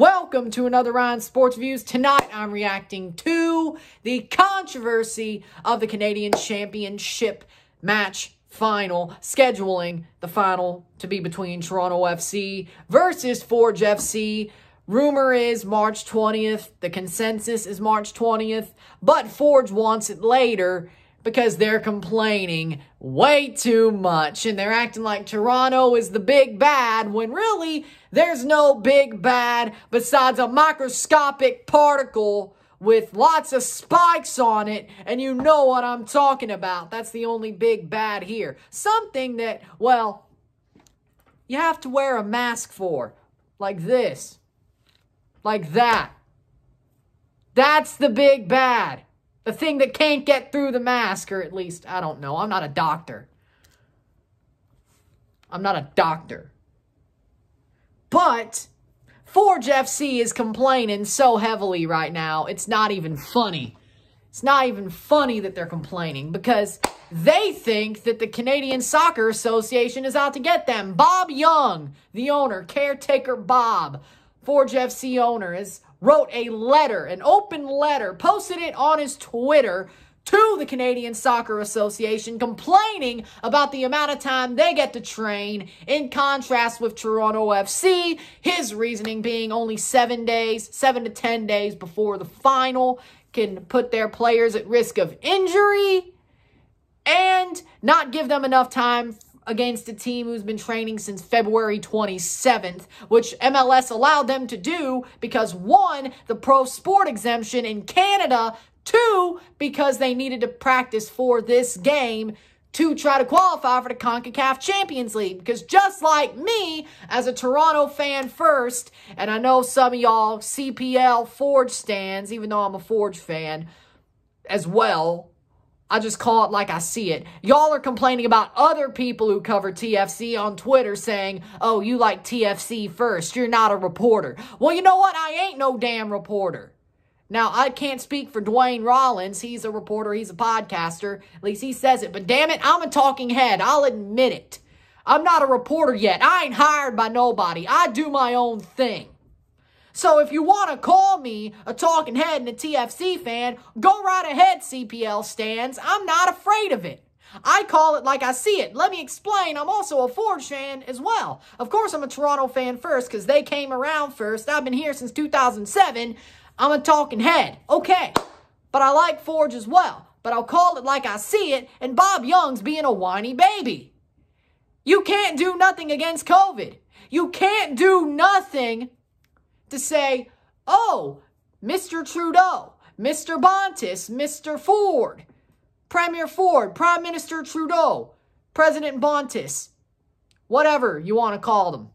Welcome to another Ryan's Sports Reviews. Tonight I'm reacting to the controversy of the Canadian Championship match final, scheduling the final to be between Toronto FC versus Forge FC. Rumor is March 20th. The consensus is March 20th, but Forge wants it later because they're complaining way too much and they're acting like Toronto is the big bad when really there's no big bad besides a microscopic particle with lots of spikes on it, and you know what I'm talking about. That's the only big bad here. Something that, well, you have to wear a mask for, like this, like that. That's the big bad. The thing that can't get through the mask, or at least, I don't know. I'm not a doctor. I'm not a doctor. But Forge FC is complaining so heavily right now, it's not even funny. It's not even funny that they're complaining because they think that the Canadian Soccer Association is out to get them. Bob Young, the owner, caretaker Bob, Forge FC owner, is wrote a letter, an open letter, posted it on his Twitter to the Canadian Soccer Association complaining about the amount of time they get to train in contrast with Toronto FC. His reasoning being only seven days, seven to 10 days before the final can put their players at risk of injury and not give them enough time against a team who's been training since February 27th, which MLS allowed them to do because one, the pro sport exemption in Canada, two, because they needed to practice for this game to try to qualify for the CONCACAF Champions League. Because just like me, as a Toronto fan first, and I know some of y'all CPL Forge stands, even though I'm a Forge fan as well, I just call it like I see it. Y'all are complaining about other people who cover TFC on Twitter saying, oh, you like TFC first. You're not a reporter. Well, you know what? I ain't no damn reporter. Now, I can't speak for Dwayne Rollins. He's a reporter. He's a podcaster. At least he says it. But damn it, I'm a talking head. I'll admit it. I'm not a reporter yet. I ain't hired by nobody. I do my own thing. So if you want to call me a talking head and a TFC fan, go right ahead, CPL stands. I'm not afraid of it. I call it like I see it. Let me explain. I'm also a Forge fan as well. Of course, I'm a Toronto fan first because they came around first. I've been here since 2007. I'm a talking head. Okay. But I like Forge as well. But I'll call it like I see it, and Bob Young's being a whiny baby. You can't do nothing against COVID. You can't do nothing to say, oh, Mr. Trudeau, Mr. Bontis, Mr. Ford, Premier Ford, Prime Minister Trudeau, President Bontis, whatever you want to call them.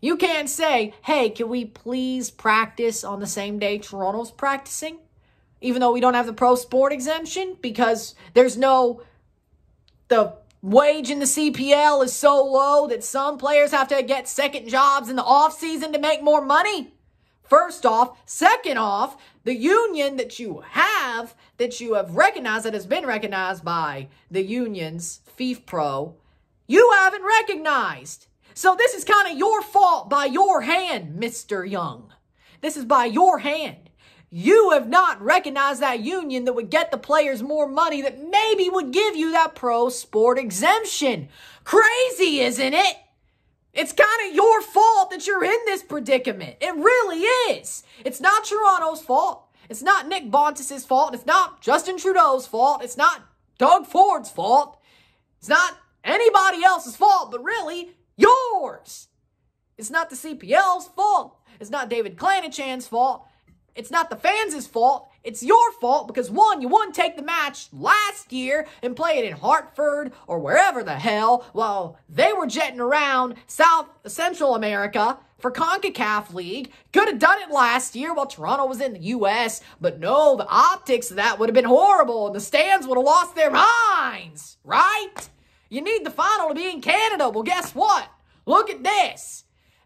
You can't say, hey, can we please practice on the same day Toronto's practicing? Even though we don't have the pro sport exemption because there's no, the wage in the CPL is so low that some players have to get second jobs in the off season to make more money. First off, second off, the union that you have, that you have recognized, that has been recognized by the unions, FIFPro, you haven't recognized. So this is kind of your fault by your hand, Mr. Young. This is by your hand. You have not recognized that union that would get the players more money that maybe would give you that pro sport exemption. Crazy, isn't it? It's kind of your fault that you're in this predicament. It really is. It's not Toronto's fault. It's not Nick Bontis' fault. It's not Justin Trudeau's fault. It's not Doug Ford's fault. It's not anybody else's fault, but really yours. It's not the CPL's fault. It's not David Clanachan's fault. It's not the fans' fault. It's your fault because one, you wouldn't take the match last year and play it in Hartford or wherever the hell while they were jetting around South Central America for CONCACAF League. Could have done it last year while Toronto was in the U.S., but no, the optics of that would have been horrible and the stands would have lost their minds, right? You need the final to be in Canada. Well, guess what? Look at this.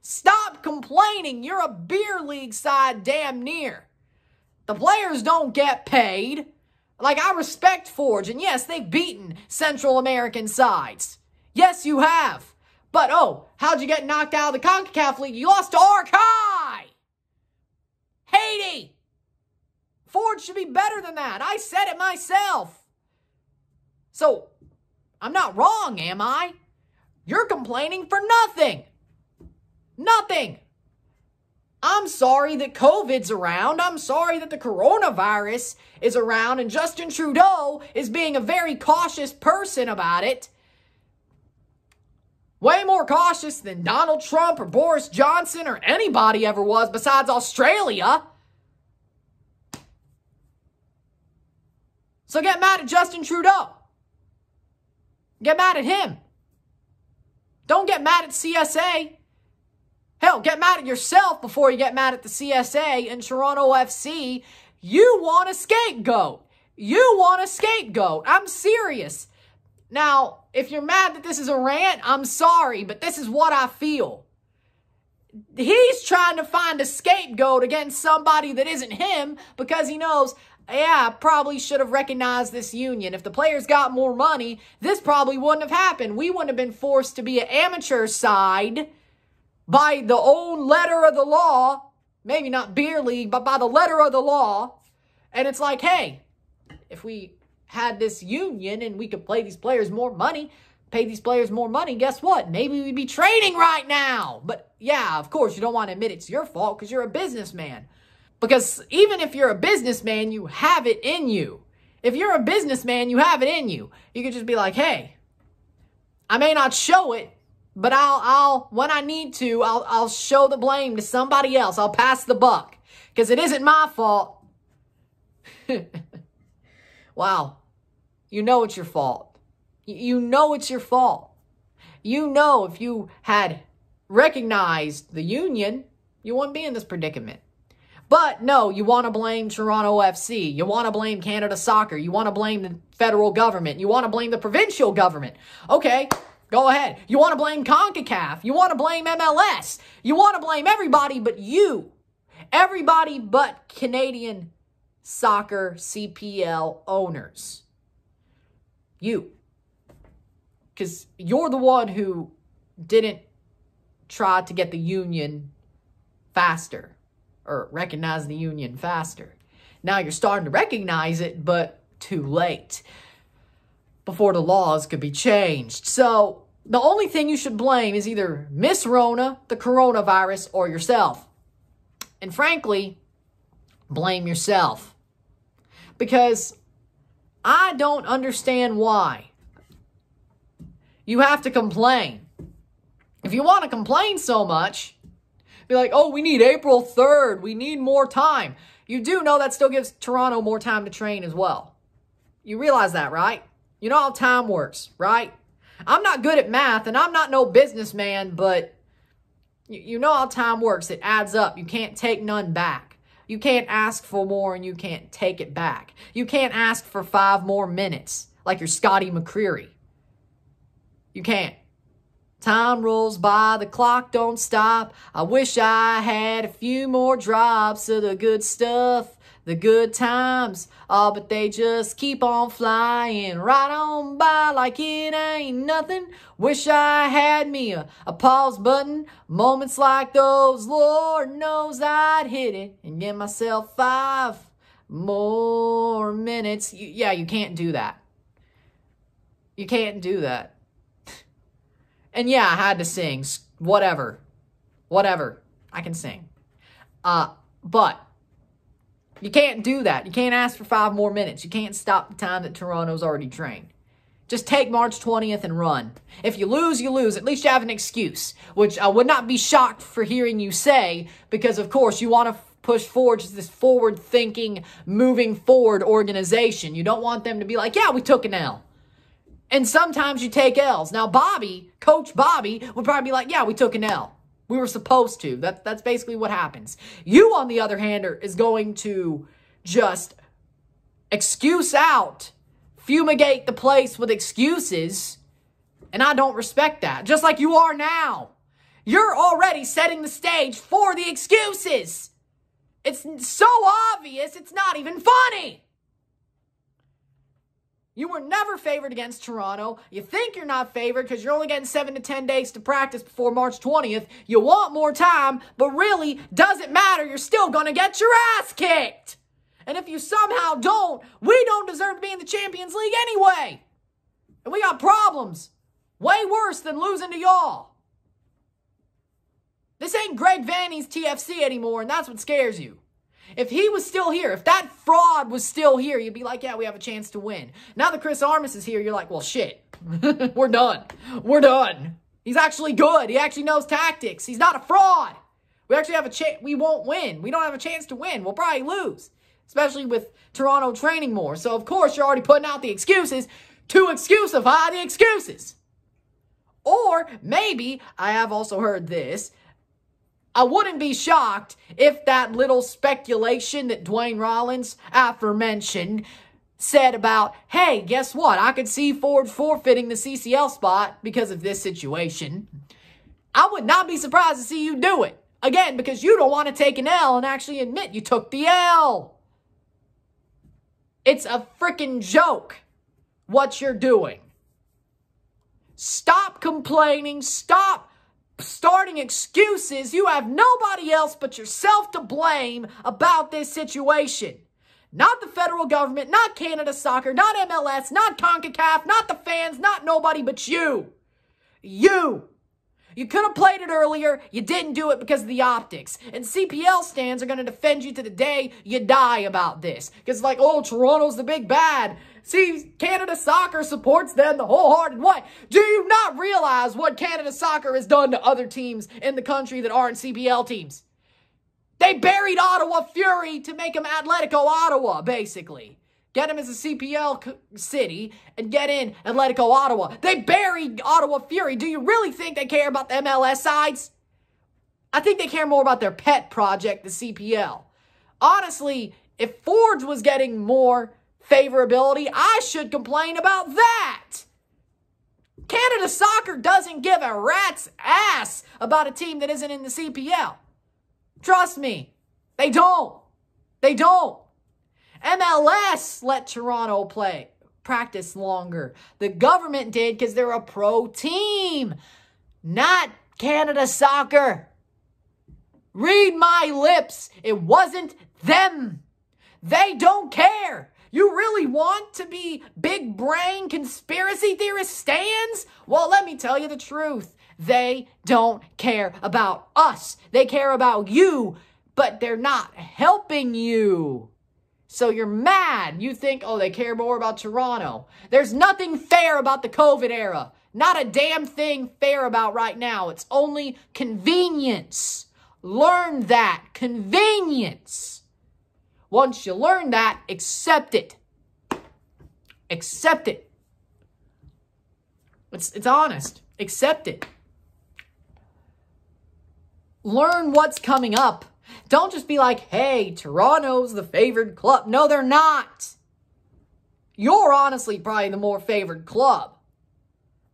Stop complaining. You're a beer league side damn near. The players don't get paid. Like, I respect Forge, and yes, they've beaten Central American sides. Yes, you have. But oh, how'd you get knocked out of the CONCACAF League? You lost to Arcahaie! Haiti! Forge should be better than that. I said it myself. So, I'm not wrong, am I? You're complaining for nothing. Nothing. I'm sorry that COVID's around. I'm sorry that the coronavirus is around and Justin Trudeau is being a very cautious person about it. Way more cautious than Donald Trump or Boris Johnson or anybody ever was besides Australia. So get mad at Justin Trudeau. Get mad at him. Don't get mad at CSA. Hell, get mad at yourself before you get mad at the CSA and Toronto FC. You want a scapegoat. You want a scapegoat. I'm serious. Now, if you're mad that this is a rant, I'm sorry, but this is what I feel. He's trying to find a scapegoat against somebody that isn't him because he knows, yeah, I probably should have recognized this union. If the players got more money, this probably wouldn't have happened. We wouldn't have been forced to be an amateur side by the own letter of the law, maybe not beer league, but by the letter of the law. And it's like, hey, if we had this union and we could play these players more money, pay these players more money, guess what? Maybe we'd be training right now. But yeah, of course, you don't want to admit it's your fault because you're a businessman. Because even if you're a businessman, you have it in you. If you're a businessman, you have it in you. You could just be like, hey, I may not show it, but I'll, I'll, when I need to, I'll, I'll show the blame to somebody else. I'll pass the buck because it isn't my fault. wow. You know it's your fault. You know it's your fault. You know if you had recognized the union, you wouldn't be in this predicament. But no, you want to blame Toronto FC. You want to blame Canada Soccer. You want to blame the federal government. You want to blame the provincial government. Okay, Go ahead. You want to blame CONCACAF. You want to blame MLS. You want to blame everybody but you. Everybody but Canadian soccer CPL owners. You. Because you're the one who didn't try to get the union faster or recognize the union faster. Now you're starting to recognize it, but too late before the laws could be changed. So the only thing you should blame is either Miss Rona, the coronavirus, or yourself. And frankly, blame yourself. Because I don't understand why you have to complain. If you want to complain so much, be like, oh, we need April 3rd. We need more time. You do know that still gives Toronto more time to train as well. You realize that, right? You know how time works, right? I'm not good at math and I'm not no businessman, but you know how time works. It adds up. You can't take none back. You can't ask for more and you can't take it back. You can't ask for five more minutes like you're Scotty McCreery. You can't. Time rolls by, the clock don't stop. I wish I had a few more drops of the good stuff the good times. Oh, but they just keep on flying right on by like it ain't nothing. Wish I had me a, a pause button. Moments like those, Lord knows I'd hit it and give myself five more minutes. You, yeah, you can't do that. You can't do that. and yeah, I had to sing. Whatever. Whatever. I can sing. Uh, but you can't do that. You can't ask for five more minutes. You can't stop the time that Toronto's already trained. Just take March 20th and run. If you lose, you lose. At least you have an excuse, which I would not be shocked for hearing you say, because of course you want to push forward to this forward thinking, moving forward organization. You don't want them to be like, yeah, we took an L. And sometimes you take L's. Now, Bobby, Coach Bobby, would probably be like, yeah, we took an L. We were supposed to. That, that's basically what happens. You, on the other hand, are, is going to just excuse out, fumigate the place with excuses, and I don't respect that. Just like you are now. You're already setting the stage for the excuses. It's so obvious, it's not even funny. You were never favored against Toronto. You think you're not favored because you're only getting seven to 10 days to practice before March 20th. You want more time, but really, doesn't matter. You're still going to get your ass kicked. And if you somehow don't, we don't deserve to be in the Champions League anyway. And we got problems. Way worse than losing to y'all. This ain't Greg Vanney's TFC anymore, and that's what scares you. If he was still here, if that fraud was still here, you'd be like, yeah, we have a chance to win. Now that Chris Armas is here, you're like, well, shit. We're done. We're done. He's actually good. He actually knows tactics. He's not a fraud. We actually have a chance. We won't win. We don't have a chance to win. We'll probably lose, especially with Toronto training more. So, of course, you're already putting out the excuses to excusify the excuses. Or maybe, I have also heard this, I wouldn't be shocked if that little speculation that Dwayne Rollins aforementioned said about, hey, guess what? I could see Ford forfeiting the CCL spot because of this situation. I would not be surprised to see you do it. Again, because you don't want to take an L and actually admit you took the L. It's a freaking joke what you're doing. Stop complaining. Stop starting excuses. You have nobody else but yourself to blame about this situation. Not the federal government, not Canada Soccer, not MLS, not CONCACAF, not the fans, not nobody but you. You. You could have played it earlier. You didn't do it because of the optics. And CPL stands are going to defend you to the day you die about this. Because, like, oh, Toronto's the big bad. See, Canada Soccer supports them the wholehearted way. Do you not realize what Canada Soccer has done to other teams in the country that aren't CPL teams? They buried Ottawa Fury to make them Atletico Ottawa, basically. Get them as a CPL city and get in Atletico Ottawa. They buried Ottawa Fury. Do you really think they care about the MLS sides? I think they care more about their pet project, the CPL. Honestly, if Forge was getting more favorability, I should complain about that. Canada Soccer doesn't give a rat's ass about a team that isn't in the CPL. Trust me, they don't. They don't. MLS let Toronto play, practice longer. The government did because they're a pro team, not Canada Soccer. Read my lips. It wasn't them. They don't care. You really want to be big brain conspiracy theorist stands? Well, let me tell you the truth. They don't care about us. They care about you, but they're not helping you. So you're mad. You think, oh, they care more about Toronto. There's nothing fair about the COVID era. Not a damn thing fair about right now. It's only convenience. Learn that. Convenience. Once you learn that, accept it. Accept it. It's, it's honest. Accept it. Learn what's coming up. Don't just be like, hey, Toronto's the favored club. No, they're not. You're honestly probably the more favored club.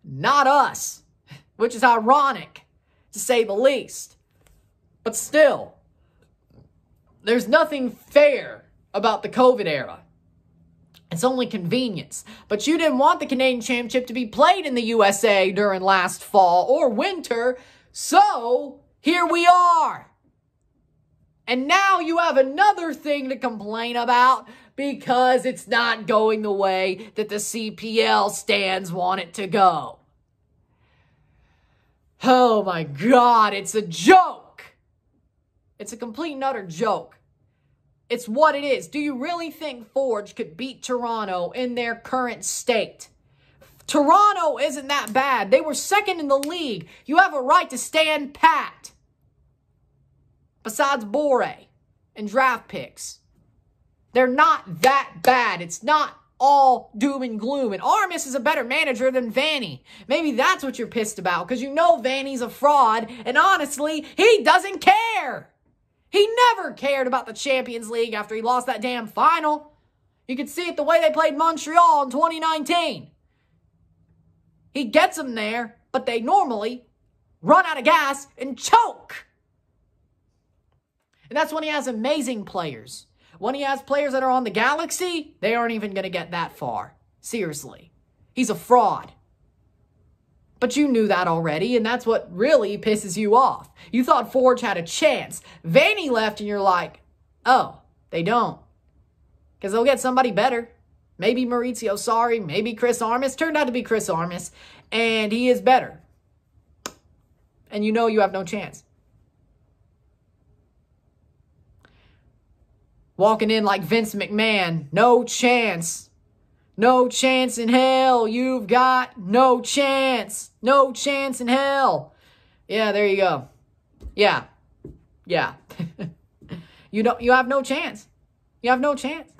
Not us. Which is ironic, to say the least. But still, there's nothing fair about the COVID era. It's only convenience. But you didn't want the Canadian Championship to be played in the USA during last fall or winter, so here we are. And now you have another thing to complain about because it's not going the way that the CPL stands want it to go. Oh my God, it's a joke. It's a complete and utter joke. It's what it is. Do you really think Forge could beat Toronto in their current state? Toronto isn't that bad. They were second in the league. You have a right to stand pat. Besides Bore and draft picks. They're not that bad. It's not all doom and gloom. And Armas is a better manager than Vanney. Maybe that's what you're pissed about because you know Vanney's a fraud. And honestly, he doesn't care. He never cared about the Champions League after he lost that damn final. You could see it the way they played Montreal in 2019. He gets them there, but they normally run out of gas and choke. And that's when he has amazing players. When he has players that are on the galaxy, they aren't even going to get that far. Seriously. He's a fraud. But you knew that already, and that's what really pisses you off. You thought Forge had a chance. Vanney left, and you're like, oh, they don't. because they'll get somebody better. Maybe Maurizio Sarri, maybe Chris Armas. Turned out to be Chris Armas, and he is better. And you know you have no chance. Walking in like Vince McMahon, no chance. No chance in hell. You've got no chance. No chance in hell. Yeah, there you go. Yeah. Yeah. you don't you have no chance. You have no chance.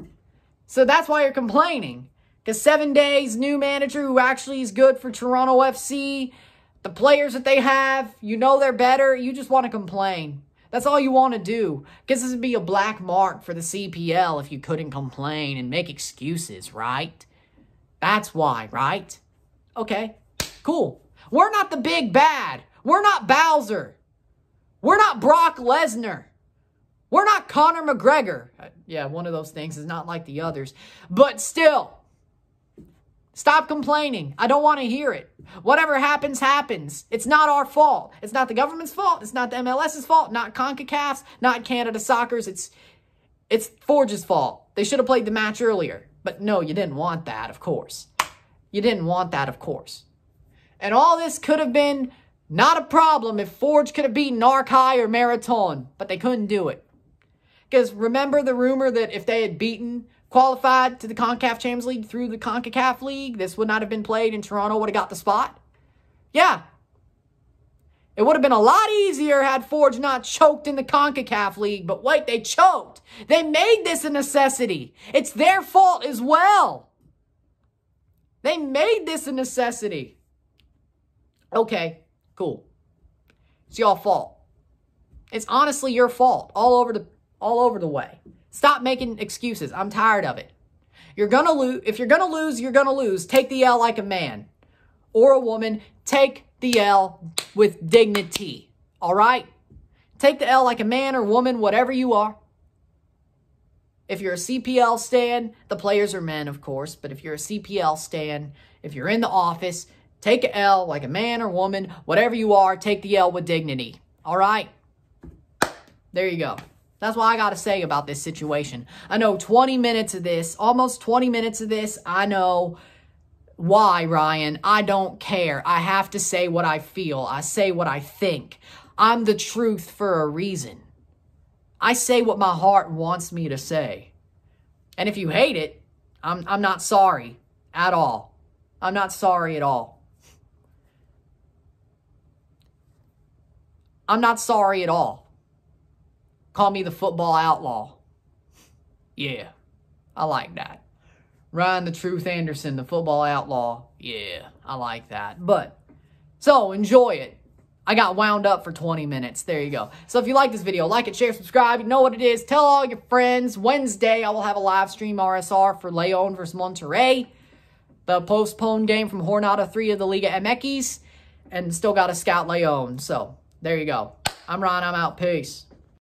So that's why you're complaining. Because seven days, new manager who actually is good for Toronto FC, the players that they have, you know they're better. You just want to complain. That's all you want to do. Because this would be a black mark for the CPL if you couldn't complain and make excuses, right? That's why, right? Okay, cool. We're not the big bad. We're not Bowser. We're not Brock Lesnar. We're not Conor McGregor. Uh, yeah, one of those things is not like the others. But still, stop complaining. I don't want to hear it. Whatever happens, happens. It's not our fault. It's not the government's fault. It's not the MLS's fault. Not CONCACAF's. Not Canada Soccer's. It's, it's Forge's fault. They should have played the match earlier. But no, you didn't want that, of course. You didn't want that, of course. And all this could have been not a problem if Forge could have beaten Arcahaie or Marathon, but they couldn't do it. Because remember the rumor that if they had beaten, qualified to the CONCACAF Champions League through the CONCACAF League, this would not have been played and Toronto would have got the spot? Yeah. It would have been a lot easier had Forge not choked in the CONCACAF League, but wait, they choked. They made this a necessity. It's their fault as well. They made this a necessity. Okay, cool. It's your fault. It's honestly your fault all over the all over the way. Stop making excuses. I'm tired of it. You're going to lose. If you're going to lose, you're going to lose. Take the L like a man or a woman. Take the L with dignity. All right? Take the L like a man or woman, whatever you are. If you're a CPL stan, the players are men, of course, but if you're a CPL stan, if you're in the office, take a L like a man or woman, whatever you are, take the L with dignity. All right? There you go. That's what I got to say about this situation. I know 20 minutes of this, almost 20 minutes of this, I know why, Ryan. I don't care. I have to say what I feel. I say what I think. I'm the truth for a reason. I say what my heart wants me to say. And if you hate it, I'm, I'm not sorry at all. I'm not sorry at all. I'm not sorry at all. Call me the football outlaw. Yeah, I like that. Ryan the Truth Anderson, the football outlaw. Yeah, I like that. But, so enjoy it. I got wound up for 20 minutes. There you go. So if you like this video, like it, share, subscribe. You know what it is. Tell all your friends. Wednesday, I will have a live stream RSR for Leon versus Monterrey. The postponed game from Jornada 3 of the Liga MX. And still got to scout Leon. So there you go. I'm Ron. I'm out. Peace.